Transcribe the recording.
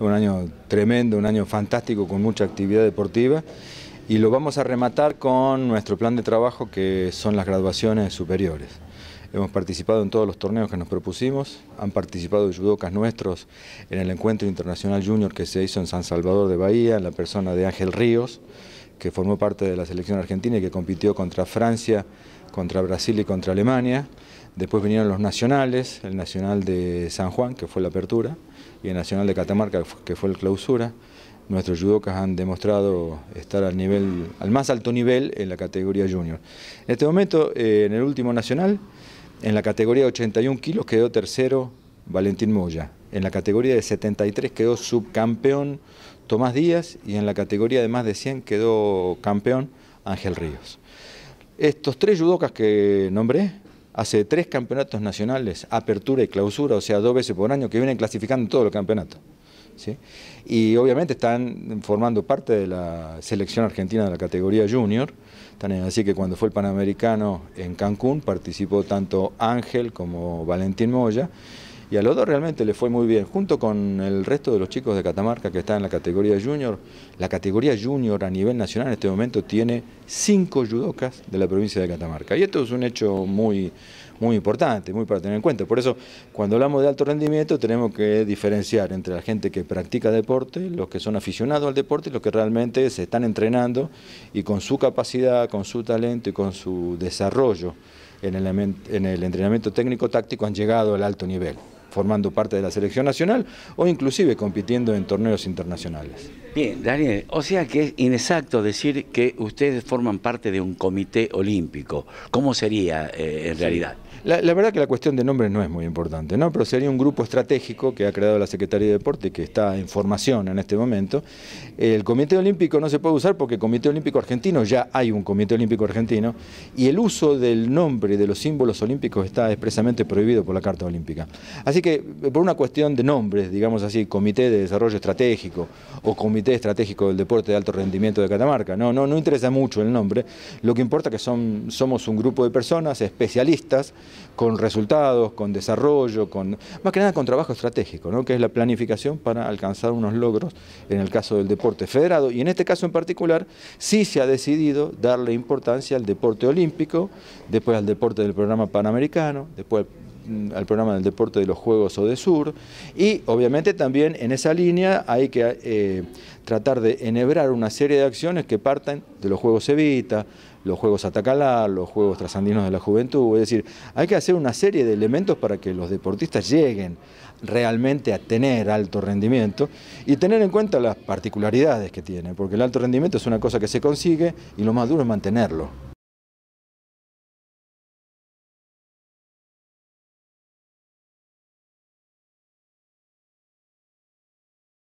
Un año tremendo, un año fantástico con mucha actividad deportiva y lo vamos a rematar con nuestro plan de trabajo que son las graduaciones superiores. Hemos participado en todos los torneos que nos propusimos, han participado judocas nuestros en el encuentro internacional junior que se hizo en San Salvador de Bahía, en la persona de Ángel Ríos, que formó parte de la selección argentina y que compitió contra Francia, contra Brasil y contra Alemania. Después vinieron los nacionales, el nacional de San Juan, que fue la apertura, y el nacional de Catamarca, que fue el clausura. Nuestros judocas han demostrado estar al, nivel, al más alto nivel en la categoría junior. En este momento, eh, en el último nacional, en la categoría de 81 kilos quedó tercero Valentín Moya. En la categoría de 73 quedó subcampeón Tomás Díaz y en la categoría de más de 100 quedó campeón Ángel Ríos. Estos tres judocas que nombré hace tres campeonatos nacionales, apertura y clausura, o sea, dos veces por año, que vienen clasificando todos los campeonatos. ¿sí? Y obviamente están formando parte de la selección argentina de la categoría junior, así que cuando fue el Panamericano en Cancún participó tanto Ángel como Valentín Moya, y a los dos realmente le fue muy bien, junto con el resto de los chicos de Catamarca que están en la categoría junior. La categoría junior a nivel nacional en este momento tiene cinco judocas de la provincia de Catamarca. Y esto es un hecho muy, muy importante, muy para tener en cuenta. Por eso, cuando hablamos de alto rendimiento, tenemos que diferenciar entre la gente que practica deporte, los que son aficionados al deporte y los que realmente se están entrenando y con su capacidad, con su talento y con su desarrollo en el, en el entrenamiento técnico-táctico han llegado al alto nivel formando parte de la selección nacional o inclusive compitiendo en torneos internacionales. Bien, Daniel, o sea que es inexacto decir que ustedes forman parte de un comité olímpico. ¿Cómo sería eh, en realidad? La, verdad que la cuestión de nombres no es muy importante, ¿no? pero sería un grupo estratégico que ha creado la Secretaría de Deporte que está en formación en este momento. El Comité Olímpico no se puede usar porque el Comité Olímpico Argentino ya hay un Comité Olímpico Argentino y el uso del nombre de los símbolos olímpicos está expresamente prohibido por la Carta Olímpica. Así que por una cuestión de nombres, digamos así, Comité de Desarrollo Estratégico o Comité Estratégico del Deporte de Alto Rendimiento de Catamarca, no, no, no interesa mucho el nombre, lo que importa es que son, somos un grupo de personas especialistas con resultados, con desarrollo, con, más que nada con trabajo estratégico, ¿no? que es la planificación para alcanzar unos logros en el caso del deporte federado. Y en este caso en particular sí se ha decidido darle importancia al deporte olímpico, después al deporte del programa panamericano, después al programa del deporte de los Juegos o de Sur y obviamente también en esa línea hay que eh, tratar de enhebrar una serie de acciones que partan de los Juegos Evita, los Juegos Atacalar, los Juegos Trasandinos de la Juventud, es decir, hay que hacer una serie de elementos para que los deportistas lleguen realmente a tener alto rendimiento y tener en cuenta las particularidades que tiene, porque el alto rendimiento es una cosa que se consigue y lo más duro es mantenerlo.